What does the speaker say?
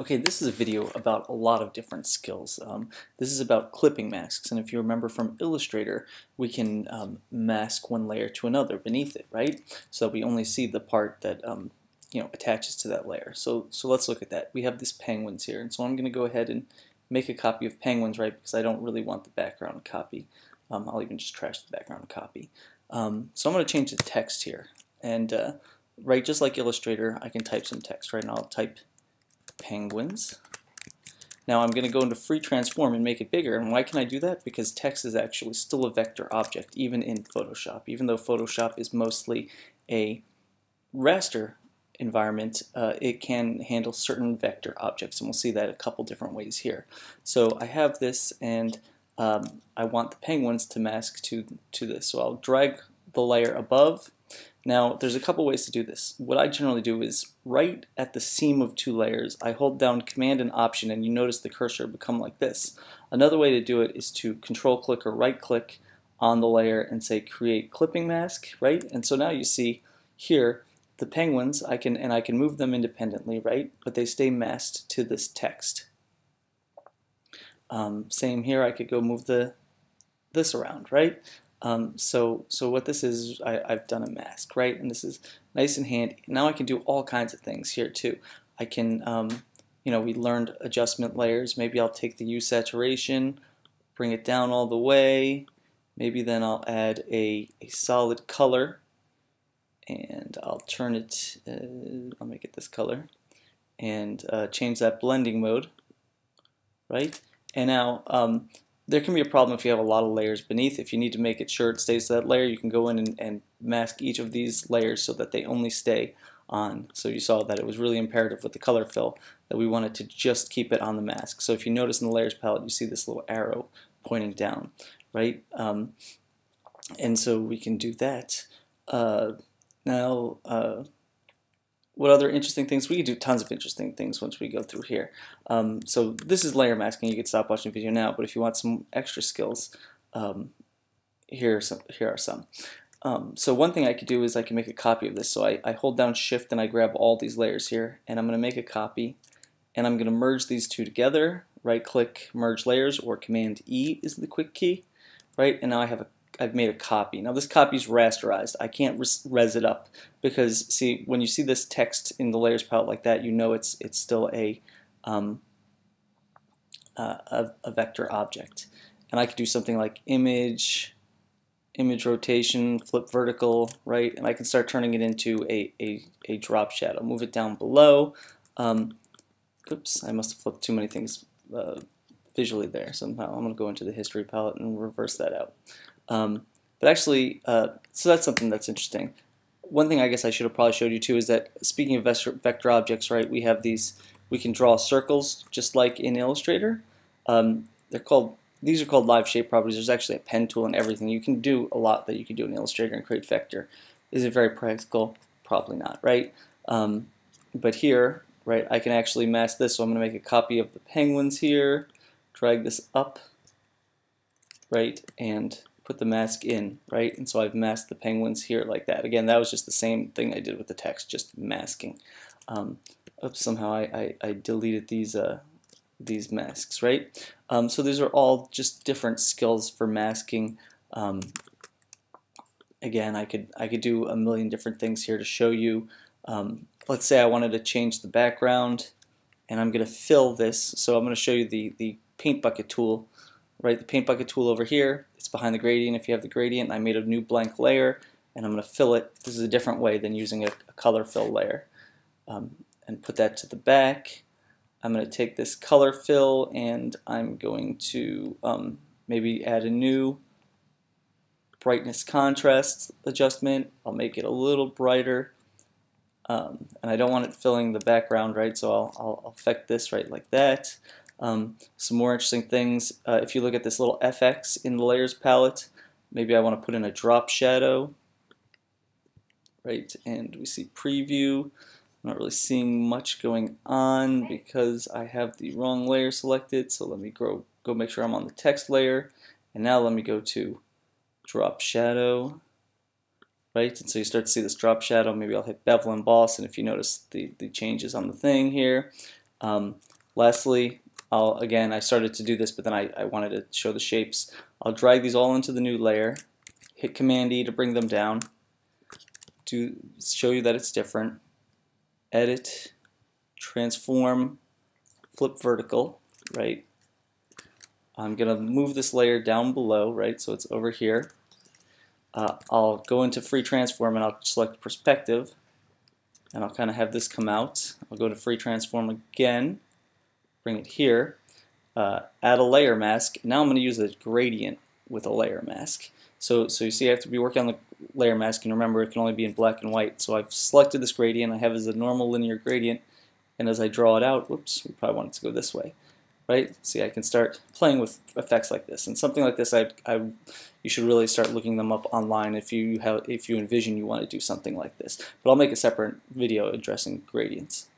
Okay, this is a video about a lot of different skills. Um, this is about clipping masks, and if you remember from Illustrator, we can um, mask one layer to another beneath it, right? So we only see the part that um, you know attaches to that layer. So, so let's look at that. We have these penguins here, and so I'm going to go ahead and make a copy of penguins, right, because I don't really want the background copy. Um, I'll even just trash the background copy. Um, so I'm going to change the text here, and uh, right, just like Illustrator, I can type some text, right, and I'll type penguins. Now I'm going to go into free transform and make it bigger. And why can I do that? Because text is actually still a vector object, even in Photoshop. Even though Photoshop is mostly a raster environment, uh, it can handle certain vector objects. And we'll see that a couple different ways here. So I have this, and um, I want the penguins to mask to, to this. So I'll drag the layer above now, there's a couple ways to do this. What I generally do is right at the seam of two layers, I hold down Command and Option, and you notice the cursor become like this. Another way to do it is to control click or right click on the layer and say create clipping mask, right? And so now you see here the penguins, I can and I can move them independently, right? But they stay masked to this text. Um, same here, I could go move the this around, right? Um, so, so what this is, I, have done a mask, right? And this is nice and handy. Now I can do all kinds of things here too. I can, um, you know, we learned adjustment layers. Maybe I'll take the hue saturation, bring it down all the way. Maybe then I'll add a, a solid color and I'll turn it, uh, I'll make it this color and uh, change that blending mode, right? And now um, there can be a problem if you have a lot of layers beneath. If you need to make it sure it stays to that layer, you can go in and, and mask each of these layers so that they only stay on. So you saw that it was really imperative with the color fill that we wanted to just keep it on the mask. So if you notice in the layers palette, you see this little arrow pointing down, right? Um, and so we can do that. Uh, now, uh, what other interesting things? We could do tons of interesting things once we go through here. Um, so this is layer masking. You could stop watching the video now, but if you want some extra skills, um, here, are some, here are some. Um, so one thing I could do is I can make a copy of this. So I, I hold down shift and I grab all these layers here and I'm going to make a copy and I'm going to merge these two together. Right click merge layers or command E is the quick key. Right and now I have a I've made a copy. Now this copy is rasterized. I can't res, res it up because see when you see this text in the layers palette like that, you know it's it's still a um, uh, a, a, vector object. And I could do something like image, image rotation, flip vertical, right? And I can start turning it into a, a, a drop shadow. Move it down below. Um, oops, I must have flipped too many things uh, visually there somehow. I'm going to go into the history palette and reverse that out. Um, but actually, uh, so that's something that's interesting. One thing I guess I should have probably showed you too is that speaking of vector objects, right, we have these, we can draw circles just like in Illustrator. Um, they're called, these are called live shape properties. There's actually a pen tool and everything. You can do a lot that you can do in Illustrator and create vector. Is it very practical? Probably not, right? Um, but here, right, I can actually mask this. So I'm going to make a copy of the penguins here, drag this up, right, and put the mask in, right? And so I've masked the penguins here like that. Again, that was just the same thing I did with the text, just masking. Um, oops, somehow I, I, I deleted these uh, these masks, right? Um, so these are all just different skills for masking. Um, again, I could I could do a million different things here to show you. Um, let's say I wanted to change the background, and I'm going to fill this. So I'm going to show you the the paint bucket tool right, the paint bucket tool over here. Behind the gradient. If you have the gradient, I made a new blank layer, and I'm going to fill it. This is a different way than using a, a color fill layer. Um, and put that to the back. I'm going to take this color fill, and I'm going to um, maybe add a new brightness contrast adjustment. I'll make it a little brighter. Um, and I don't want it filling the background, right? So I'll, I'll affect this right like that. Um, some more interesting things, uh, if you look at this little FX in the layers palette, maybe I want to put in a drop shadow, right? And we see preview. I'm not really seeing much going on because I have the wrong layer selected. So let me go, go make sure I'm on the text layer. And now let me go to drop shadow, right? And so you start to see this drop shadow. Maybe I'll hit bevel emboss. And if you notice the, the changes on the thing here, Um, lastly, I'll, again, I started to do this, but then I, I wanted to show the shapes. I'll drag these all into the new layer, hit Command E to bring them down, to show you that it's different. Edit, transform, flip vertical, right? I'm going to move this layer down below, right, so it's over here. Uh, I'll go into free transform and I'll select perspective and I'll kind of have this come out. I'll go to free transform again, bring it here, uh, add a layer mask. Now I'm going to use a gradient with a layer mask. So, so you see I have to be working on the layer mask and remember it can only be in black and white. So I've selected this gradient, I have as a normal linear gradient and as I draw it out, whoops, we probably want it to go this way right? See, I can start playing with effects like this, and something like this, I, I, you should really start looking them up online if you have, if you envision you want to do something like this. But I'll make a separate video addressing gradients.